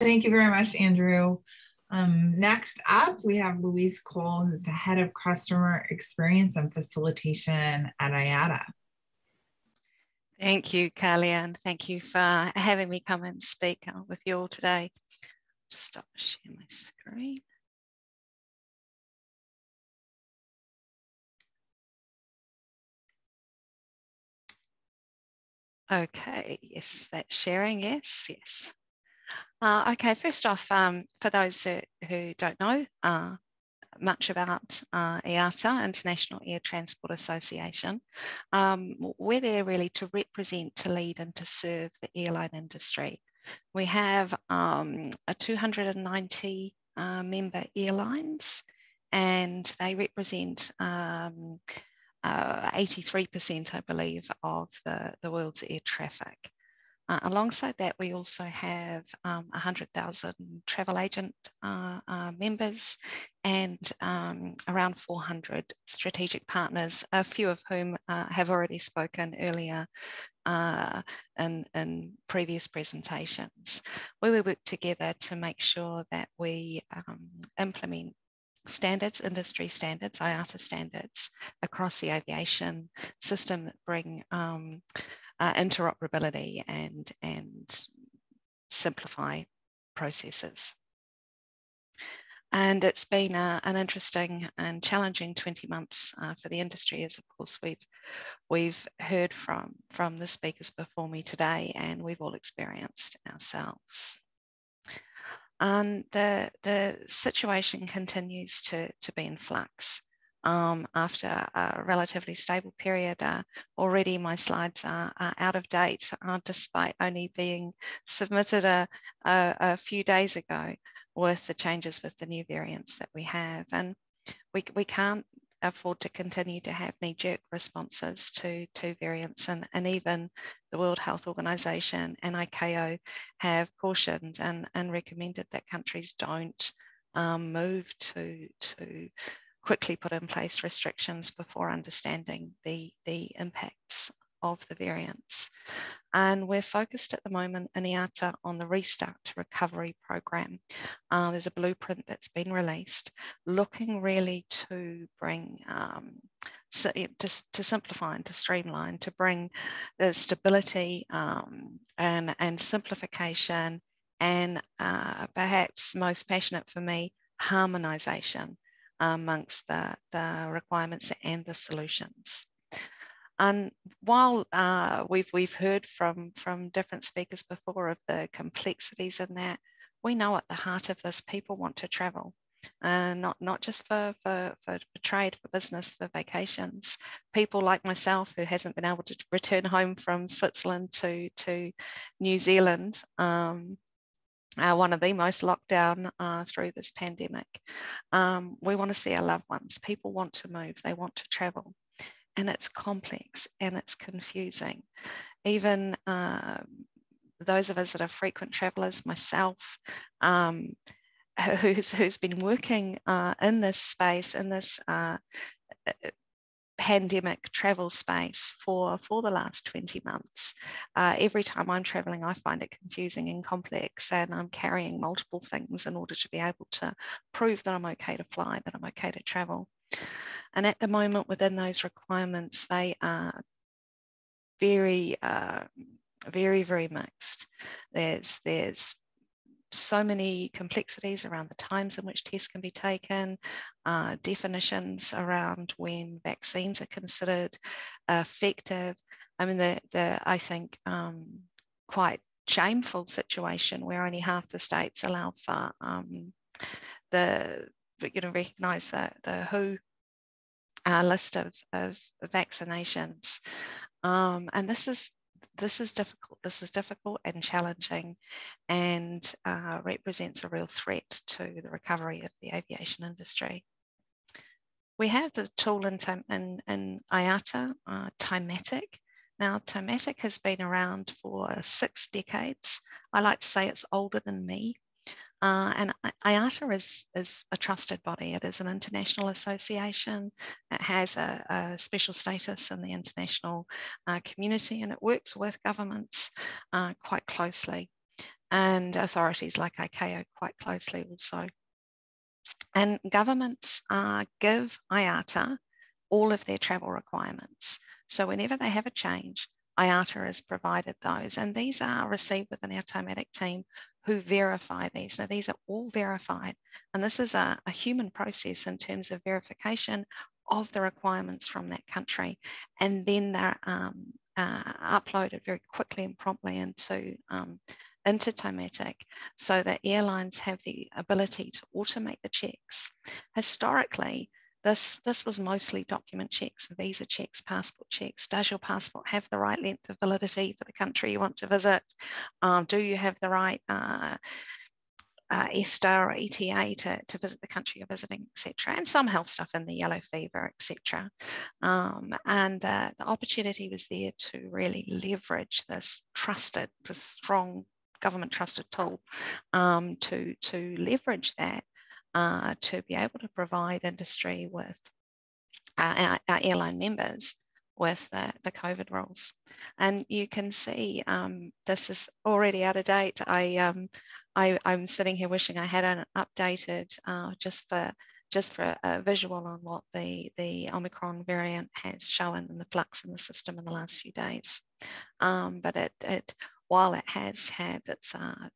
Thank you very much, Andrew. Um, next up, we have Louise Cole, who's the head of customer experience and facilitation at IATA. Thank you, Carly, and thank you for having me come and speak uh, with you all today. Just stop sharing my screen. Okay, yes, that's sharing, yes, yes. Uh, okay, first off, um, for those who, who don't know uh, much about uh, IATA, International Air Transport Association, um, we're there really to represent, to lead and to serve the airline industry. We have um, a 290 uh, member airlines and they represent um, 83%, uh, I believe, of the, the world's air traffic. Uh, alongside that, we also have um, 100,000 travel agent uh, uh, members and um, around 400 strategic partners, a few of whom uh, have already spoken earlier uh, in, in, previous presentations. We work together to make sure that we um, implement standards, industry standards, IATA standards across the aviation system that bring um, uh, interoperability and, and simplify processes. And it's been a, an interesting and challenging 20 months uh, for the industry, as of course we've we've heard from from the speakers before me today, and we've all experienced ourselves. And the the situation continues to to be in flux um, after a relatively stable period. Uh, already my slides are, are out of date uh, despite only being submitted a, a, a, few days ago with the changes with the new variants that we have. And we, we can't afford to continue to have knee-jerk responses to, to variants and, and even the World Health Organization and ICAO have cautioned and, and recommended that countries don't um, move to, to quickly put in place restrictions before understanding the, the impacts of the variants. And we're focused at the moment in IATA on the Restart to Recovery program. Uh, there's a blueprint that's been released looking really to bring, um, so, to, to simplify and to streamline, to bring the stability um, and, and simplification and uh, perhaps most passionate for me, harmonization amongst the, the requirements and the solutions. And while uh, we've, we've heard from, from different speakers before of the complexities in that, we know at the heart of this, people want to travel. Uh, not not just for, for, for, for, trade, for business, for vacations. People like myself who hasn't been able to return home from Switzerland to, to New Zealand um, uh, one of the most locked down uh, through this pandemic. Um, we want to see our loved ones. People want to move, they want to travel. And it's complex and it's confusing. Even uh, those of us that are frequent travelers, myself, um, who's, who's been working uh, in this space, in this uh, pandemic travel space for, for the last 20 months. Uh, every time I'm traveling, I find it confusing and complex, and I'm carrying multiple things in order to be able to prove that I'm okay to fly, that I'm okay to travel. And at the moment, within those requirements, they are very, uh, very, very mixed. There's, there's so many complexities around the times in which tests can be taken, uh, definitions around when vaccines are considered effective. I mean, the, the I think um, quite shameful situation where only half the states allow for um, the, you know, recognise the, the WHO uh, list of, of vaccinations. Um, and this is this is difficult. This is difficult and challenging and uh, represents a real threat to the recovery of the aviation industry. We have the tool in, in, in IATA, uh, Timatic. Now, Timatic has been around for six decades. I like to say it's older than me. Uh, and IATA is, is a trusted body. It is an international association. It has a, a special status in the international uh, community and it works with governments uh, quite closely. and authorities like ICAO quite closely also. And governments uh, give IATA all of their travel requirements. So whenever they have a change, IATA has provided those, and these are received within our Timatic team who verify these. Now, these are all verified, and this is a, a human process in terms of verification of the requirements from that country, and then they're um, uh, uploaded very quickly and promptly into um, into Timatic so that airlines have the ability to automate the checks. Historically, this, this was mostly document checks, visa checks, passport checks. Does your passport have the right length of validity for the country you want to visit? Um, do you have the right uh, uh, ESTA or ETA to, to visit the country you're visiting, etc. And some health stuff in the yellow fever, etc. Um, and uh, the opportunity was there to really leverage this trusted, this strong government trusted tool um, to, to leverage that uh, to be able to provide industry with uh, our, our, airline members with the, the COVID rules. And you can see um, this is already out of date. I, um, I, am sitting here wishing I had an updated uh, just for just for a visual on what the, the Omicron variant has shown in the flux in the system in the last few days. Um, but it, it, while it has had its uh,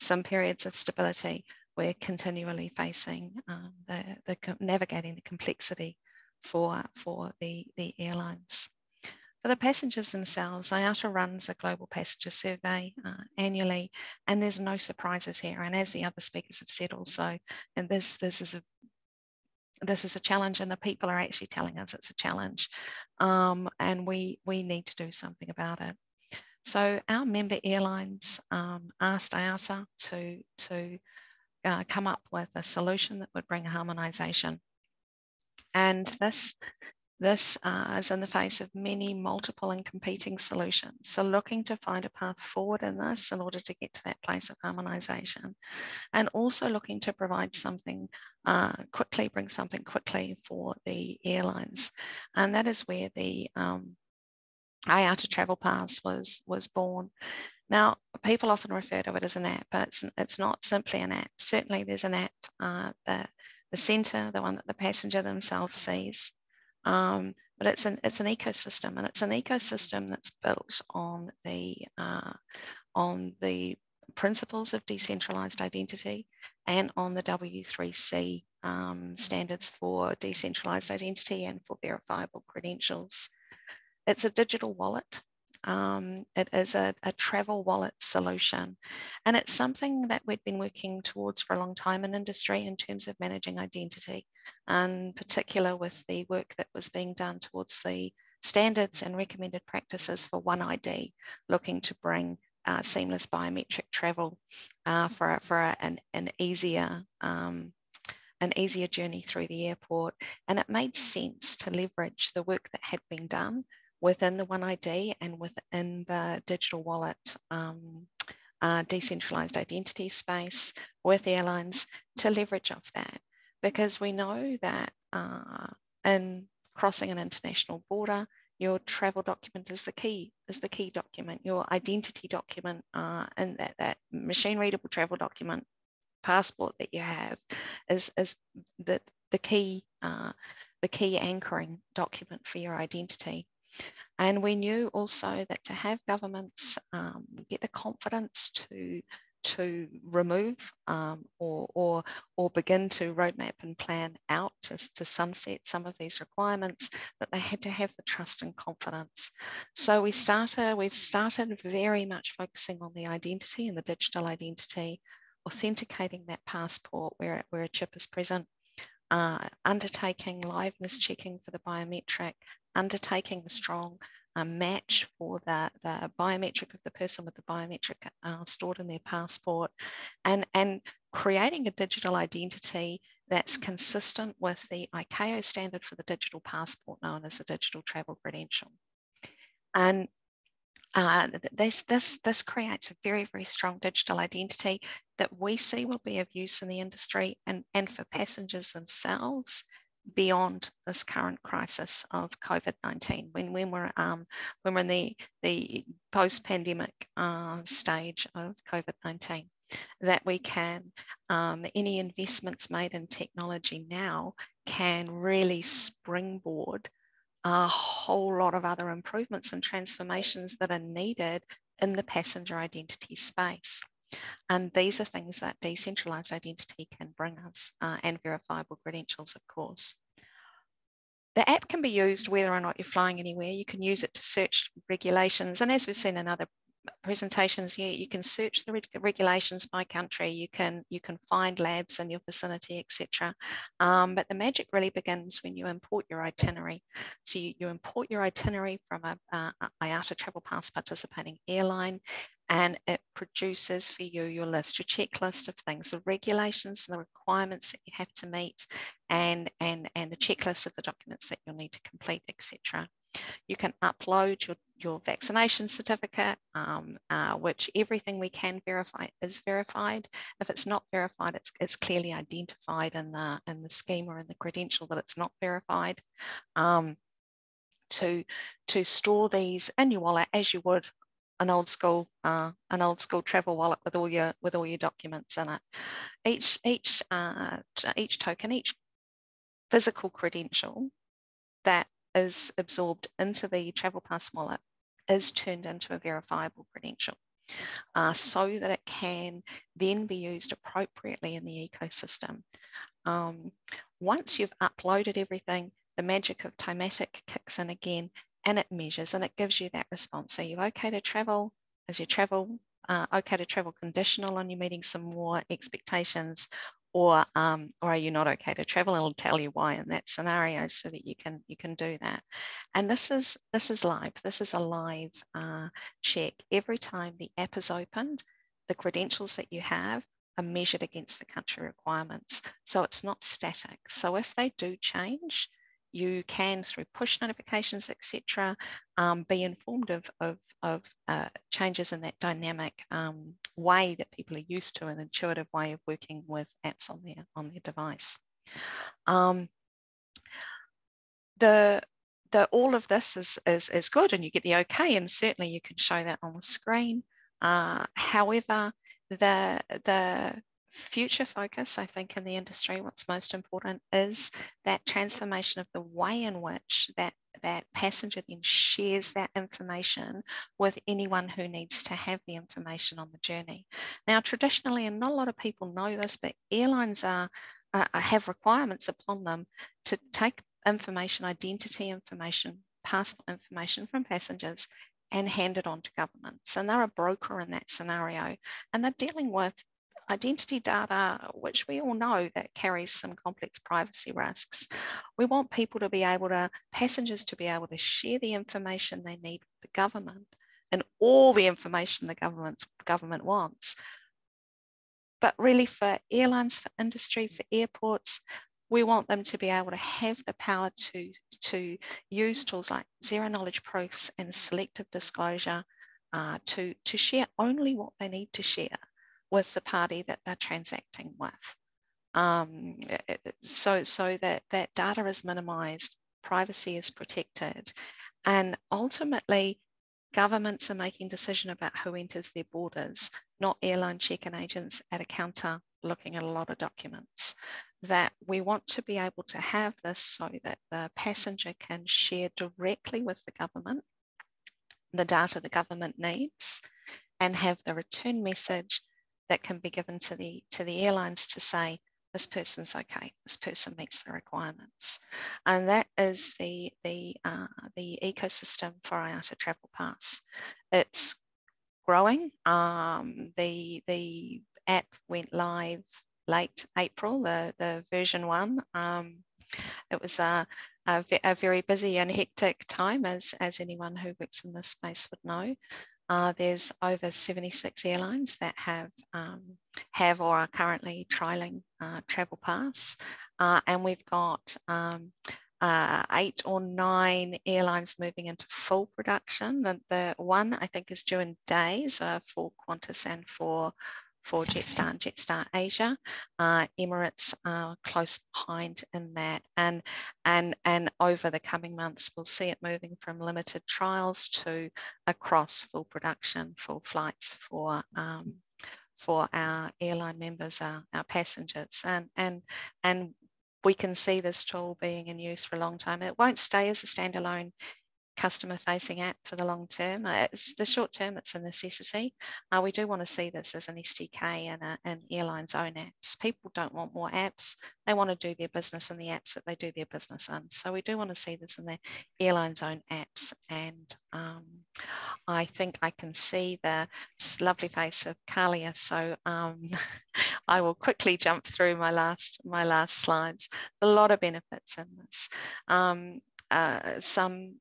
some periods of stability, we're continually facing um, the, the navigating the complexity for, for the, the airlines. For the passengers themselves, IATA runs a global passenger survey uh, annually, and there's no surprises here. And as the other speakers have said also, and this, this is a this is a challenge and the people are actually telling us it's a challenge um, and we we need to do something about it so our member airlines um, asked IATA to to uh, come up with a solution that would bring harmonization. And this, this uh, is in the face of many multiple and competing solutions. So looking to find a path forward in this in order to get to that place of harmonization. And also looking to provide something uh, quickly, bring something quickly for the airlines. And that is where the um, IATA Travel Pass was, was born. Now, people often refer to it as an app, but it's, it's not simply an app. Certainly, there's an app, uh, the, the center, the one that the passenger themselves sees. Um, but it's an, it's an ecosystem, and it's an ecosystem that's built on the, uh, on the principles of decentralized identity and on the W3C um, standards for decentralized identity and for verifiable credentials. It's a digital wallet um, it is a, a, travel wallet solution. And it's something that we'd been working towards for a long time in industry in terms of managing identity, and particular with the work that was being done towards the standards and recommended practices for One ID, looking to bring uh, seamless biometric travel uh, for, for an, an easier um, an easier journey through the airport. And it made sense to leverage the work that had been done within the One ID and within the digital wallet um, uh, decentralized identity space with airlines to leverage off that because we know that uh, in crossing an international border, your travel document is the key is the key document. Your identity document uh, and that, that machine readable travel document passport that you have is, is the, the key uh, the key anchoring document for your identity. And we knew also that to have governments um, get the confidence to to remove um, or, or, or begin to roadmap and plan out to, to sunset some of these requirements, that they had to have the trust and confidence. So we started, we've started very much focusing on the identity and the digital identity, authenticating that passport where, where a chip is present, uh, undertaking liveness checking for the biometric, undertaking a strong uh, match for the, the biometric of the person with the biometric uh, stored in their passport and, and creating a digital identity that's consistent with the ICAO standard for the digital passport known as the digital travel credential. And uh, this, this, this creates a very, very strong digital identity that we see will be of use in the industry and, and for passengers themselves beyond this current crisis of COVID-19, when, when, we're, um, when we're in the, the post-pandemic uh, stage of COVID-19, that we can, um, any investments made in technology now can really springboard a whole lot of other improvements and transformations that are needed in the passenger identity space. And these are things that decentralized identity can bring us uh, and verifiable credentials, of course. The app can be used whether or not you're flying anywhere. You can use it to search regulations. And as we've seen in other presentations here, you can search the reg regulations by country. You can you can find labs in your vicinity, etc. Um, but the magic really begins when you import your itinerary. So you, you import your itinerary from a, a, IATA Travel Pass participating airline, and it produces for you your list, your checklist of things, the regulations and the requirements that you have to meet, and and and the checklist of the documents that you'll need to complete, etc. You can upload your, your vaccination certificate, um, uh, which everything we can verify is verified. If it's not verified, it's, it's clearly identified in the, in the scheme or in the credential that it's not verified. Um, to, to store these in your wallet as you would an old school uh, an old school travel wallet with all your with all your documents in it. Each each uh, each token, each physical credential that is absorbed into the travel pass wallet is turned into a verifiable credential uh, so that it can then be used appropriately in the ecosystem. Um, once you've uploaded everything, the magic of Timatic kicks in again and it measures and it gives you that response. Are you okay to travel? Is your travel uh, okay to travel conditional on you meeting some more expectations or um, or are you not okay to travel? It'll tell you why in that scenario so that you can you can do that. And this is this is live. This is a live uh, check. Every time the app is opened, the credentials that you have are measured against the country requirements. So it's not static. So if they do change, you can, through push notifications, etc., um, be informed of, of, of uh, changes in that dynamic um, way that people are used to, an intuitive way of working with apps on their, on their device. Um, the, the, all of this is, is, is good and you get the okay, and certainly you can show that on the screen. Uh, however, the, the future focus, I think, in the industry, what's most important is that transformation of the way in which that, that passenger then shares that information with anyone who needs to have the information on the journey. Now, traditionally, and not a lot of people know this, but airlines are, uh, have requirements upon them to take information, identity information, passport information from passengers and hand it on to governments. And they're a broker in that scenario. And they're dealing with identity data, which we all know that carries some complex privacy risks. We want people to be able to, passengers to be able to share the information they need with the government and all the information the government, government wants. But really for airlines, for industry, for airports, we want them to be able to have the power to, to use tools like zero knowledge proofs and selective disclosure uh, to, to share only what they need to share with the party that they're transacting with. Um, so, so that, that data is minimized, privacy is protected, and ultimately governments are making decision about who enters their borders, not airline check-in agents at a counter looking at a lot of documents. That we want to be able to have this so that the passenger can share directly with the government the data the government needs and have the return message that can be given to the to the airlines to say this person's okay, this person meets the requirements, and that is the the uh, the ecosystem for IATA Travel Pass. It's growing. Um, the the app went live late April, the the version one. Um, it was a, a, a, very busy and hectic time, as as anyone who works in this space would know. Uh, there's over 76 airlines that have um, have or are currently trialing uh, Travel Pass, uh, and we've got um, uh, eight or nine airlines moving into full production. The, the one I think is due in days uh, for Qantas and for for Jetstar and Jetstar Asia. Uh, Emirates are close behind in that. And, and, and over the coming months, we'll see it moving from limited trials to across full production, full flights for um, for our airline members, our, our passengers. And, and, and we can see this tool being in use for a long time. It won't stay as a standalone customer facing app for the long term. Uh, it's the short term, it's a necessity. Uh, we do want to see this as an SDK and an airline's own apps. People don't want more apps. They want to do their business in the apps that they do their business in. So we do want to see this in the airline's own apps. And um, I think I can see the lovely face of Kaliya. So um, I will quickly jump through my last my last slides. A lot of benefits in this. Um, uh, some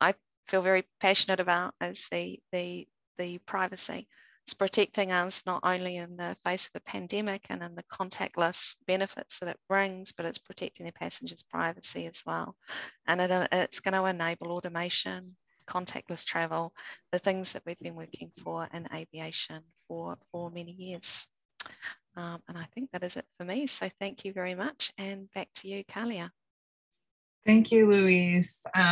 I feel very passionate about is the the the privacy. It's protecting us not only in the face of the pandemic and in the contactless benefits that it brings, but it's protecting the passengers' privacy as well. And it, it's going to enable automation, contactless travel, the things that we've been working for in aviation for, for many years. Um, and I think that is it for me. So thank you very much. And back to you, Kaliya. Thank you, Louise. Um,